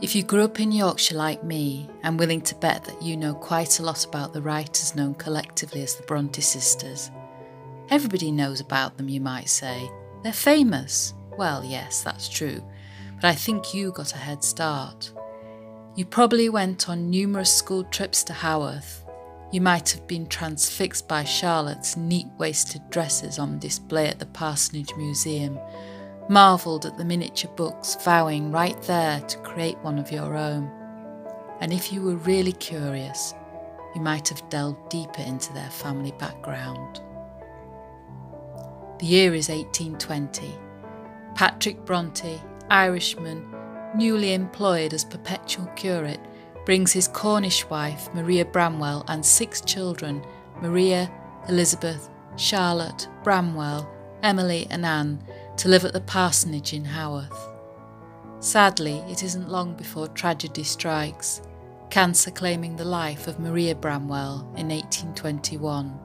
If you grew up in Yorkshire like me, I'm willing to bet that you know quite a lot about the writers known collectively as the Bronte sisters. Everybody knows about them, you might say. They're famous. Well, yes, that's true, but I think you got a head start. You probably went on numerous school trips to Haworth. You might have been transfixed by Charlotte's neat waisted dresses on display at the Parsonage Museum marvelled at the miniature books, vowing right there to create one of your own. And if you were really curious, you might have delved deeper into their family background. The year is 1820. Patrick Bronte, Irishman, newly employed as perpetual curate, brings his Cornish wife, Maria Branwell, and six children Maria, Elizabeth, Charlotte, Branwell, Emily, and Anne to live at the parsonage in Haworth. Sadly, it isn't long before tragedy strikes, cancer claiming the life of Maria Branwell in 1821.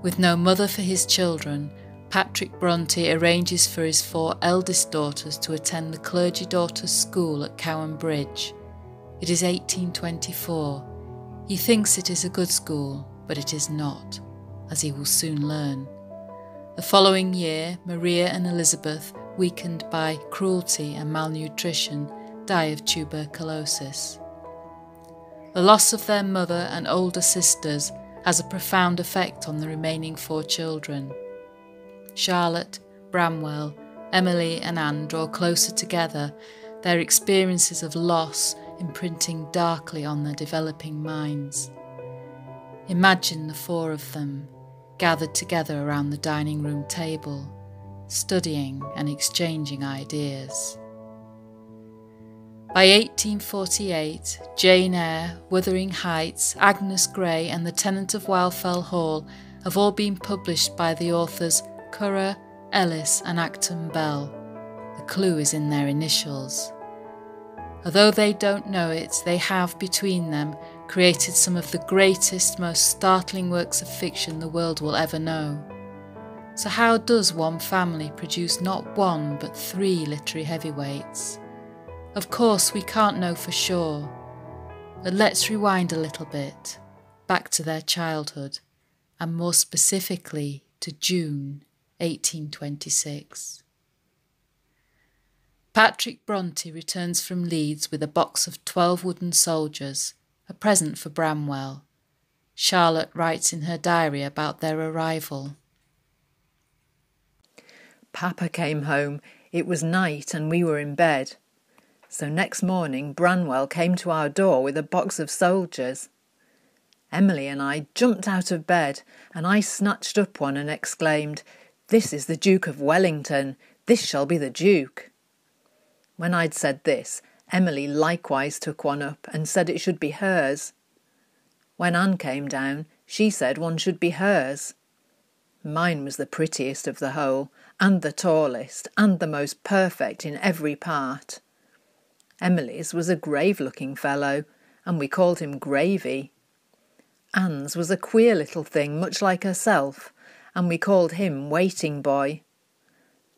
With no mother for his children, Patrick Bronte arranges for his four eldest daughters to attend the clergy daughters' school at Cowan Bridge. It is 1824. He thinks it is a good school, but it is not, as he will soon learn. The following year, Maria and Elizabeth, weakened by cruelty and malnutrition, die of tuberculosis. The loss of their mother and older sisters has a profound effect on the remaining four children. Charlotte, Branwell, Emily, and Anne draw closer together, their experiences of loss imprinting darkly on their developing minds. Imagine the four of them gathered together around the dining room table, studying and exchanging ideas. By 1848, Jane Eyre, Wuthering Heights, Agnes Grey, and The Tenant of Wildfell Hall have all been published by the authors Currer, Ellis, and Acton Bell. The clue is in their initials. Although they don't know it, they have between them created some of the greatest, most startling works of fiction the world will ever know. So, how does one family produce not one but three literary heavyweights? Of course, we can't know for sure, but let's rewind a little bit, back to their childhood, and more specifically to June 1826. Patrick Bronte returns from Leeds with a box of 12 wooden soldiers a present for Branwell. Charlotte writes in her diary about their arrival. Papa came home. It was night and we were in bed. So next morning, Branwell came to our door with a box of soldiers. Emily and I jumped out of bed, and I snatched up one and exclaimed, This is the Duke of Wellington. This shall be the Duke. When I'd said this, Emily likewise took one up and said it should be hers. When Anne came down, she said one should be hers. Mine was the prettiest of the whole, and the tallest, and the most perfect in every part. Emily's was a grave looking fellow, and we called him Gravy. Anne's was a queer little thing, much like herself, and we called him Waiting Boy.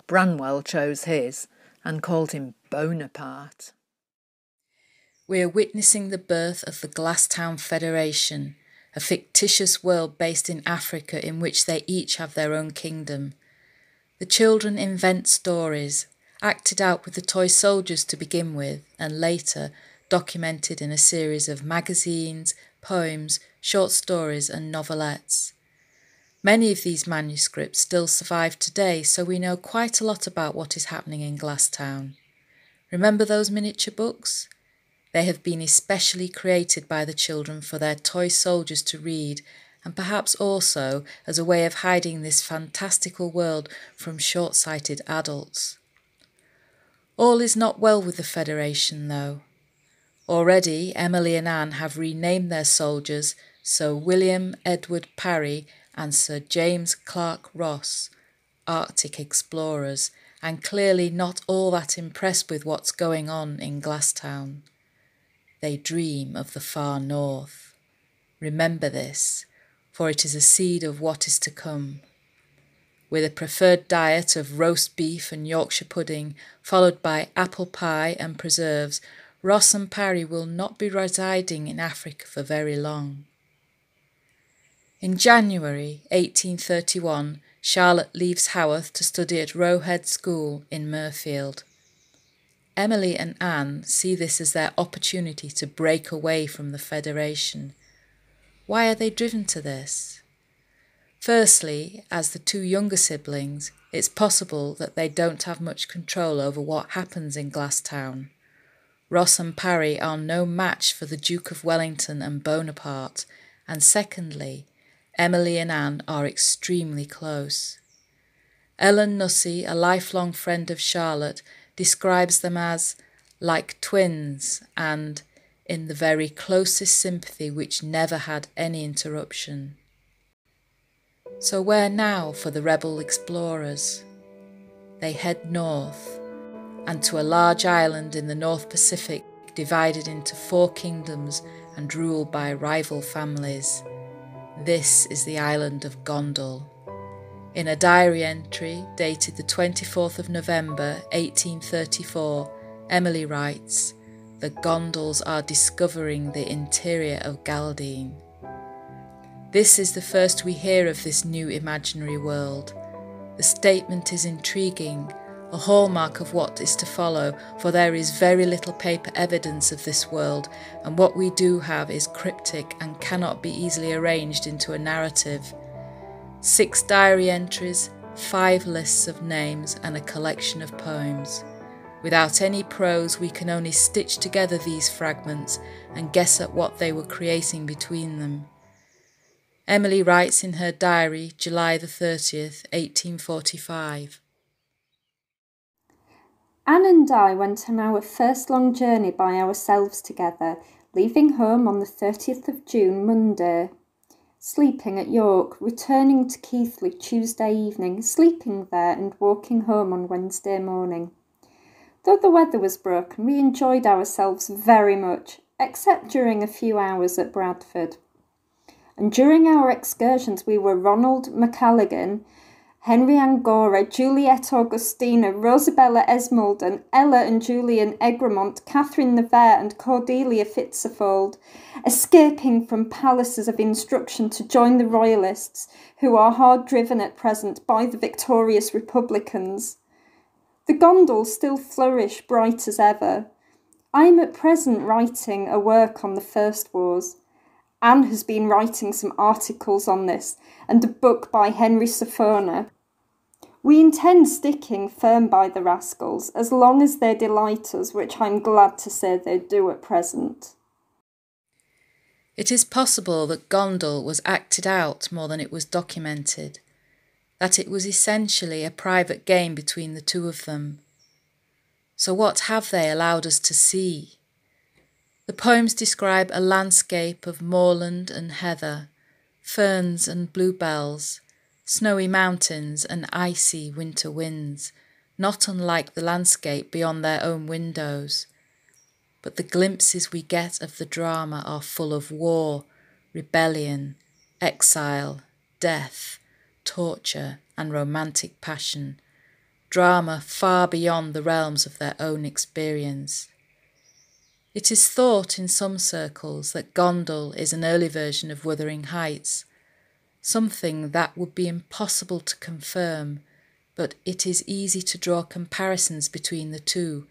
Branwell chose his, and called him Bonaparte. We are witnessing the birth of the Glasstown Federation, a fictitious world based in Africa in which they each have their own kingdom. The children invent stories, acted out with the toy soldiers to begin with, and later documented in a series of magazines, poems, short stories, and novelettes. Many of these manuscripts still survive today, so we know quite a lot about what is happening in Glasstown. Remember those miniature books? They have been especially created by the children for their toy soldiers to read, and perhaps also as a way of hiding this fantastical world from short sighted adults. All is not well with the Federation, though. Already, Emily and Anne have renamed their soldiers Sir William Edward Parry and Sir James Clark Ross, Arctic explorers, and clearly not all that impressed with what's going on in Glasstown. They dream of the far north. Remember this, for it is a seed of what is to come. With a preferred diet of roast beef and Yorkshire pudding, followed by apple pie and preserves, Ross and Parry will not be residing in Africa for very long. In January 1831, Charlotte leaves Haworth to study at Roe Head School in Mirfield. Emily and Anne see this as their opportunity to break away from the Federation. Why are they driven to this? Firstly, as the two younger siblings, it's possible that they don't have much control over what happens in Glasstown. Ross and Parry are no match for the Duke of Wellington and Bonaparte, and secondly, Emily and Anne are extremely close. Ellen Nussey, a lifelong friend of Charlotte, describes them as like twins and in the very closest sympathy which never had any interruption. So, where now for the rebel explorers? They head north and to a large island in the North Pacific divided into four kingdoms and ruled by rival families. This is the island of Gondal. In a diary entry dated the 24th of November 1834, Emily writes, The Gondals are discovering the interior of Gaaldine. This is the first we hear of this new imaginary world. The statement is intriguing, a hallmark of what is to follow, for there is very little paper evidence of this world, and what we do have is cryptic and cannot be easily arranged into a narrative. Six diary entries, five lists of names, and a collection of poems. Without any prose, we can only stitch together these fragments and guess at what they were creating between them. Emily writes in her diary, July the 30th, 1845. Anne and I went on our first long journey by ourselves together, leaving home on the 30th of June, Monday. Sleeping at York, returning to Keighley Tuesday evening, sleeping there and walking home on Wednesday morning. Though the weather was broken, we enjoyed ourselves very much, except during a few hours at Bradford. And during our excursions, we were Ronald McCalligan, Henry Angora, Juliet Augusteena, Rosabella Esmaldan, Ella and Julian Egremont, Catherine Navarre, and Cordelia Fitzaphnold, escaping from palaces of instruction to join the Royalists, who are hard driven at present by the victorious Republicans. The Gondals still flourish bright as ever. I am at present writing a work on the First Wars. Anne has been writing some articles on this and a book by Henry Sophona. We intend sticking firm by the rascals as long as they delight us, which I'm glad to say they do at present. It is possible that Gondal was acted out more than it was documented, that it was essentially a private game between the two of them. So, what have they allowed us to see? The poems describe a landscape of moorland and heather, ferns and bluebells, snowy mountains and icy winter winds, not unlike the landscape beyond their own windows. But the glimpses we get of the drama are full of war, rebellion, exile, death, torture, and romantic passion, drama far beyond the realms of their own experience. It is thought in some circles that Gondal is an early version of Wuthering Heights, something that would be impossible to confirm, but it is easy to draw comparisons between the two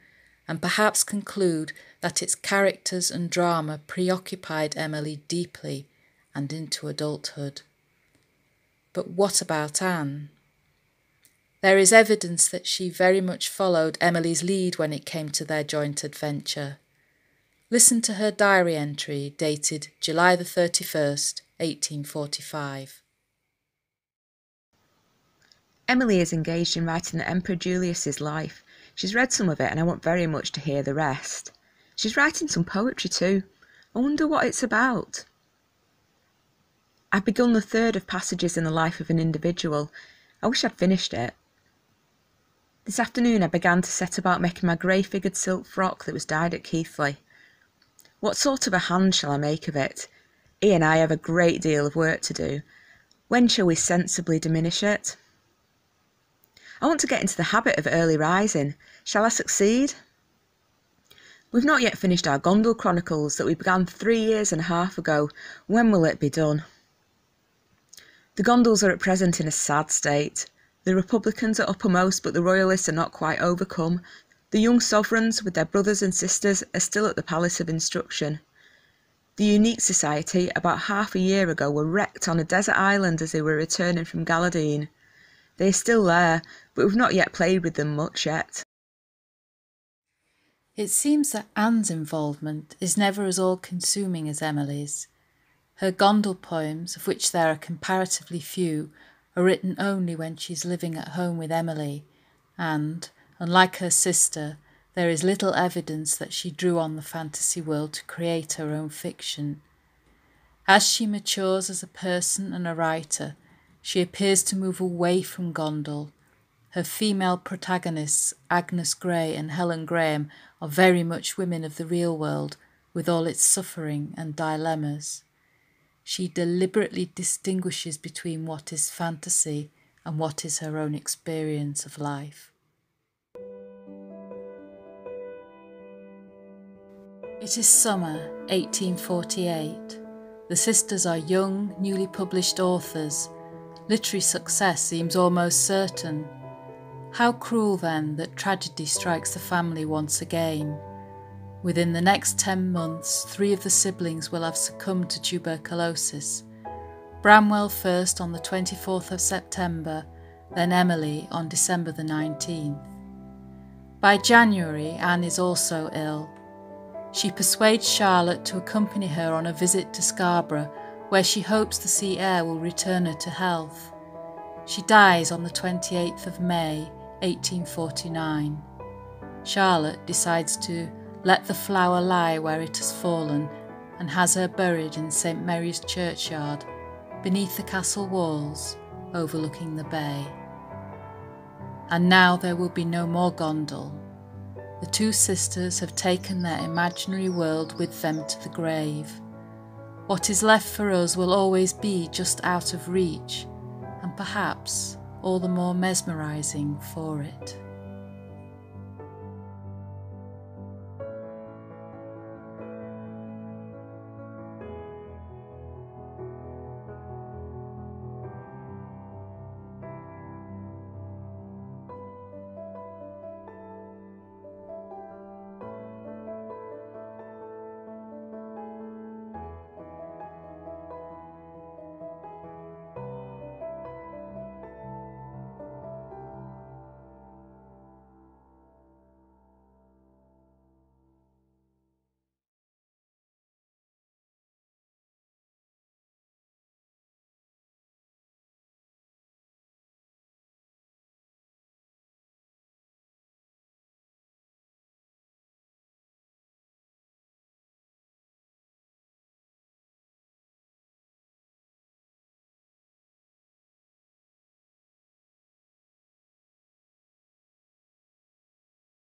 and perhaps conclude that its characters and drama preoccupied Emily deeply and into adulthood. But what about Anne? There is evidence that she very much followed Emily's lead when it came to their joint adventure. Listen to her diary entry dated July the 31st, 1845. Emily is engaged in writing the Emperor Julius's life. She's read some of it and I want very much to hear the rest. She's writing some poetry too. I wonder what it's about. I've begun the third of passages in the life of an individual. I wish I'd finished it. This afternoon I began to set about making my grey figured silk frock that was dyed at Keighley. What sort of a hand shall I make of it? E and I have a great deal of work to do. When shall we sensibly diminish it? I want to get into the habit of early rising. Shall I succeed? We've not yet finished our Gondal Chronicles that we began three years and a half ago. When will it be done? The Gondals are at present in a sad state. The Republicans are uppermost, but the Royalists are not quite overcome. The young sovereigns, with their brothers and sisters, are still at the Palace of Instruction. The Unique Society, about half a year ago, were wrecked on a desert island as they were returning from Gaaldine. They are still there, but we've not yet played with them much yet. It seems that Anne's involvement is never as all consuming as Emily's. Her Gondal poems, of which there are comparatively few, are written only when she is living at home with Emily, and, unlike her sister, there is little evidence that she drew on the fantasy world to create her own fiction. As she matures as a person and a writer, she appears to move away from Gondal. Her female protagonists, Agnes Grey and Helen Graham, are very much women of the real world, with all its suffering and dilemmas. She deliberately distinguishes between what is fantasy and what is her own experience of life. It is summer 1848. The sisters are young, newly published authors. Literary success seems almost certain. How cruel then that tragedy strikes the family once again. Within the next 10 months, three of the siblings will have succumbed to tuberculosis. Branwell first on the 24th of September, then Emily on December the 19th. By January, Anne is also ill. She persuades Charlotte to accompany her on a visit to Scarborough, where she hopes the sea air will return her to health. She dies on the 28th of May, 1849. Charlotte decides to let the flower lie where it has fallen, and has her buried in St Mary's churchyard, beneath the castle walls, overlooking the bay. And now there will be no more Gondal. The two sisters have taken their imaginary world with them to the grave. What is left for us will always be just out of reach, and perhaps all the more mesmerising for it.